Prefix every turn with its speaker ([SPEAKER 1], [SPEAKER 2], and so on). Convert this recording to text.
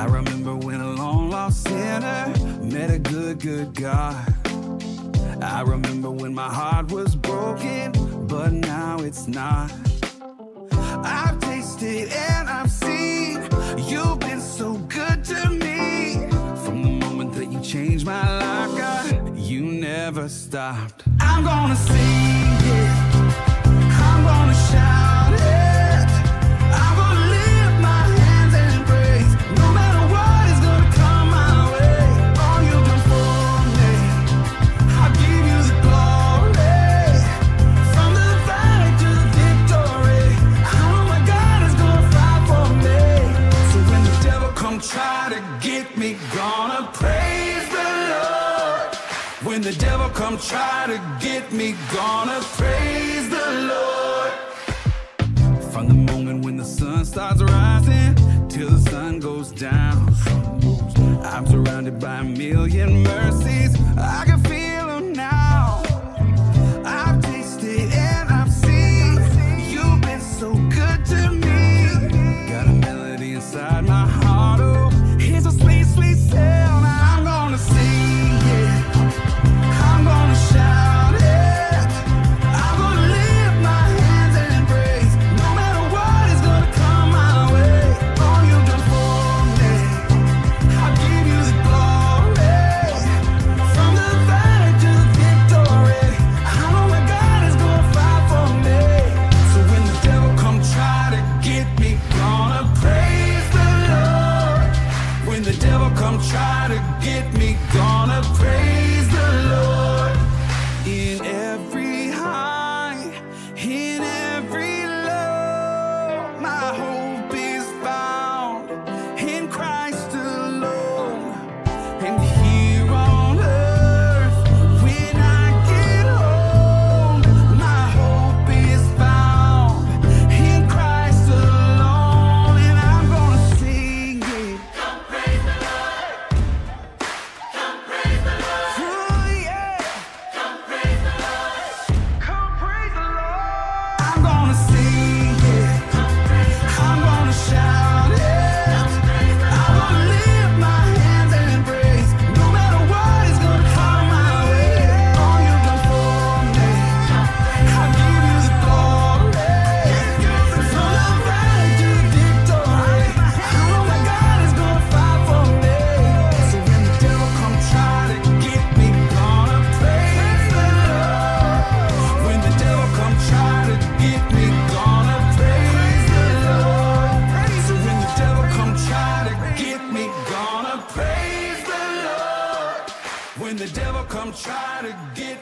[SPEAKER 1] I remember when a long lost sinner met a good, good God. I remember when my heart was broken, but now it's not. I've tasted and I've seen you've been so good to me. From the moment that you changed my life, God, you never stopped. I'm gonna sing it. to get me, gonna praise the Lord. When the devil come try to get me, gonna praise the Lord. From the moment when the sun starts rising till the sun goes down, I'm surrounded by a million mercies. I can feel the devil come try to get